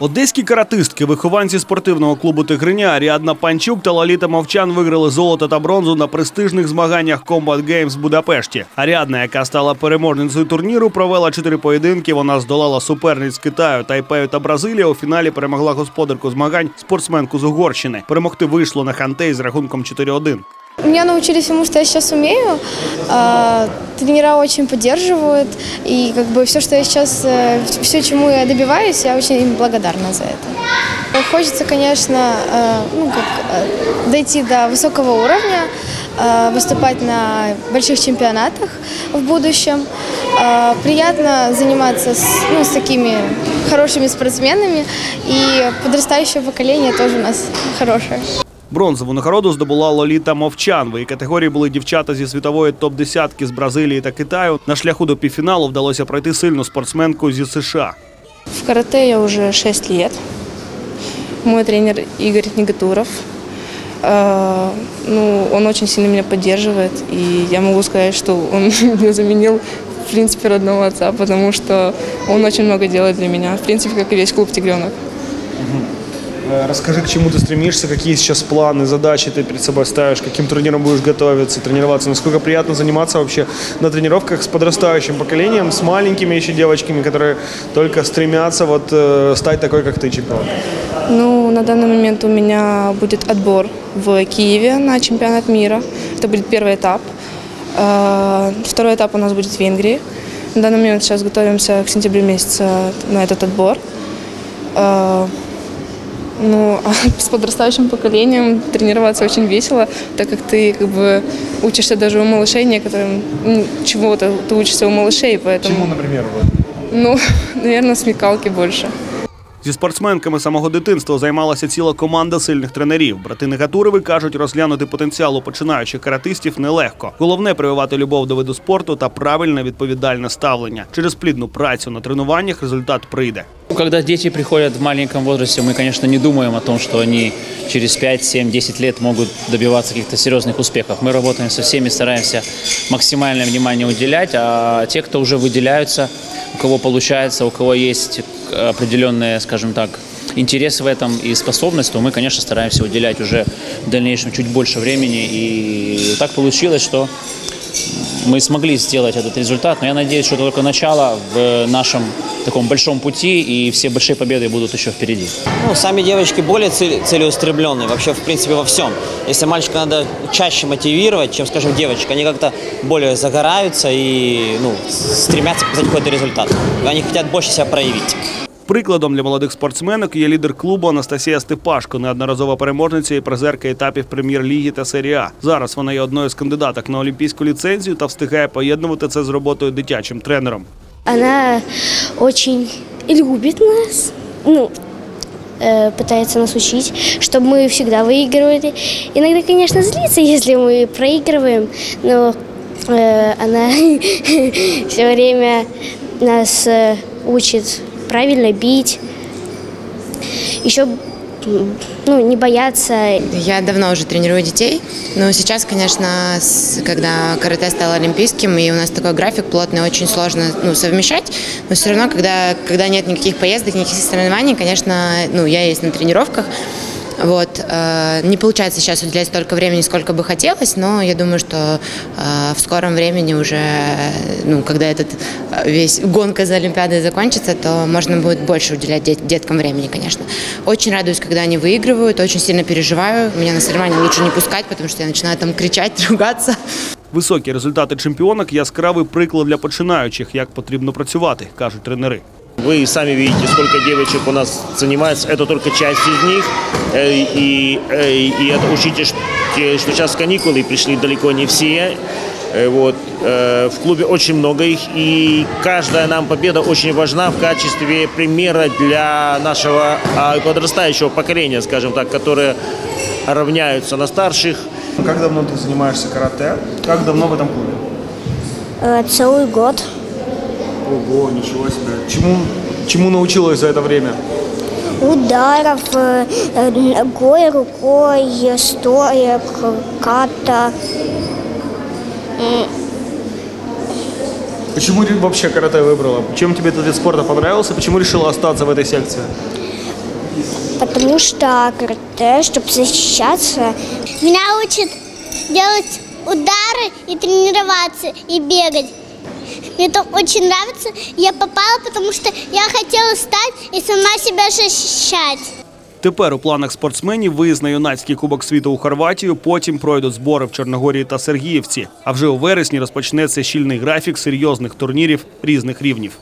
Одеські каратистки, вихованці спортивного клубу Тигриня Аріадна Панчук та Лоліта Мовчан виграли золото та бронзу на престижних змаганнях Combat Games в Будапешті. Аріадна, яка стала переможницею турніру, провела чотири поєдинки. Вона здолала суперниць Китаю, Тайпею та Бразилії. У фіналі перемогла господарку змагань спортсменку з Угорщини. Перемогти вийшло на хантей з рахунком 4-1. Меня научили всему, что я сейчас умею. А, Тренера очень поддерживают. И как бы все, что я сейчас, все, чему я добиваюсь, я очень им благодарна за это. Хочется, конечно, э, ну, как, э, дойти до высокого уровня, э, выступать на больших чемпионатах в будущем. Приятно заниматься с, ну, с такими хорошими спортсменами. И подрастающее поколение тоже у нас хорошее. Бронзову нагороду здобула Лоліта Мовчан. В її категорії були дівчата зі світової топ-десятки з Бразилії та Китаю. На шляху до півфіналу вдалося пройти сильну спортсменку зі США. В карате я уже 6 лет. Мой тренер Игорь Негатуров. Э, Ну, он очень сильно меня поддерживает, и я могу сказать, что он мне заменил, в принципе, родного отца, потому что он очень много делает для меня, в принципе, как и весь клуб «Тигренок». Э, Расскажи, к чему ты стремишься, какие сейчас планы, задачи ты перед собой ставишь, каким турниром будешь готовиться, тренироваться. Насколько приятно заниматься вообще на тренировках с подрастающим поколением, с маленькими еще девочками, которые только стремятся вот э, стать такой, как ты, чемпионкой. Ну, на данный момент у меня будет отбор в Киеве на чемпионат мира. Это будет первый этап. Э, Второй этап у нас будет в Венгрии. На данный момент сейчас готовимся к сентябрю месяца на этот отбор. Э, Ну, а с подрастающим поколением тренироваться очень весело, так как ты как бы учишься даже у малышей некоторым, ну, чего-то ты учишься у малышей, поэтому, например, вот? ну, наверное, смекалки больше. Зі спортсменками самого дитинства займалася ціла команда сильних тренерів. Брати Негатурови кажуть, розглянути потенціал у починаючих каратистів нелегко. Головне прививати любов до виду спорту та правильне відповідальне ставлення. Через плідну працю на тренуваннях результат прийде. Когда дети приходят в маленьком возрасте, мы, конечно, не думаем о том, что они через 5, 7, 10 лет могут добиваться каких-то серьезных успехов. Мы работаем со всеми, стараемся максимальное внимание уделять, а те, кто уже выделяются, у кого получается, у кого есть определенные, скажем так, интерес в этом и способность, то мы, конечно, стараемся уделять уже в дальнейшем чуть больше времени. И так получилось, что мы смогли сделать этот результат, но я надеюсь, что это только начало в нашем таком большом пути, и все большие победы будут еще впереди. Ну, сами девочки более целеустремленные вообще, в принципе, во всем. Если мальчика надо чаще мотивировать, чем, скажем, девочек, они как-то более загораются и ну, стремятся показать какой-то результат. Они хотят больше себя проявить. Прикладом для молодих спортсменок є лідер клубу Анастасія Степашко, неодноразова переможниця і призерка етапів прем'єр-ліги та серії А. Зараз вона є одною з кандидаток на олімпійську ліцензію та встигає поєднувати це з роботою дитячим тренером. Она очень любит нас, ну, э, пытается нас учить, чтобы мы всегда выигрывали. Иногда, конечно, злится, если мы проигрываем, но э, она все время нас э, учит правильно бить, еще ну, не бояться. Я давно уже тренирую детей, но сейчас, конечно, с- когда карате стало олимпийским, и у нас такой график плотный, очень сложно ну, совмещать, но все равно, когда, когда нет никаких поездок, никаких соревнований, конечно, ну, я есть на тренировках, вот, э, не получается сейчас уделять столько времени, сколько бы хотелось, но я думаю, что э, в скором времени уже, ну, когда этот э, весь гонка за Олимпиадой закончится, то можно будет больше уделять дет- деткам времени, конечно. Очень радуюсь, когда они выигрывают, очень сильно переживаю. Меня на соревнования лучше не пускать, потому что я начинаю там кричать, ругаться. Високі результати чемпіонок яскравий приклад для починаючих, як потрібно працювати, кажуть тренери. Вы сами видите, сколько девочек у нас занимается. Это только часть из них. Э, И, э, и это учите, что что сейчас каникулы, и пришли далеко не все. Э, Вот. В клубе очень много их, и каждая нам победа очень важна в качестве примера для нашего а, подрастающего поколения, скажем так, которые равняются на старших. Як давно ти займаєшся карате? Як давно в этом клубі? э, целый год. Ого, нічого себе. Чому, чому научилась за це время? Ударов, э, ногой, рукой, стоек, ката. Почему ты вообще карате выбрала? Чем тебе этот вид спорта понравился? Почему решила остаться в этой секции? Потому что карате, чтобы защищаться. Меня учат делать удары и тренироваться, и бегать. Мне это очень нравится. Я попала, потому что я хотела стать и сама себя защищать. Тепер у планах спортсменів виїзд на юнацький кубок світу у Хорватію. Потім пройдуть збори в Чорногорії та Сергіївці. А вже у вересні розпочнеться щільний графік серйозних турнірів різних рівнів.